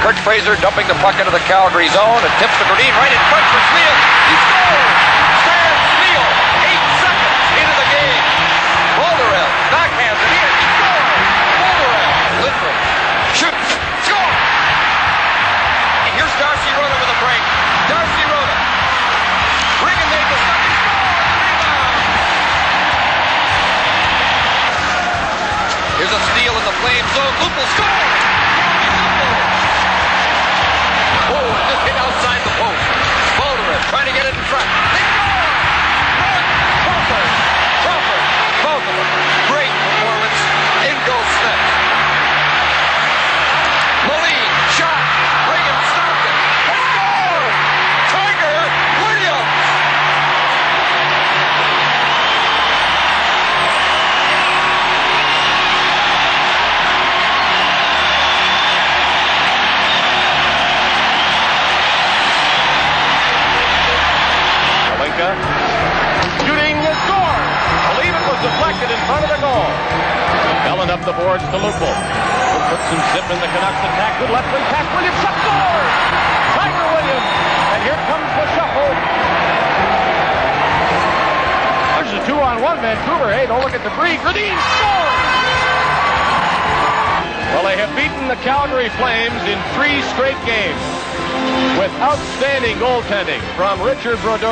Curt Fraser dumping the puck into the Calgary zone. It tips to Gradin right in front for Smyl. He scores! Stan Smyl, eight seconds into the game. Boldirev backhands it in. Scores! Boldirev, Lindgren, shoots, score! And here's Darcy Rota with a break. Darcy Rota. Riggin made the stop. He scores! Rebound! Here's a steal in the flame zone. Up the boards to Lupul. Who puts some zip in the Canucks attack. Good left wing pass. Williams shot scores. Tiger Williams. And here comes the shuffle. There's a two on one Vancouver. Hey, don't look at the three. Gradin scores. Well, they have beaten the Calgary Flames in three straight games with outstanding goaltending from Richard Brodeur.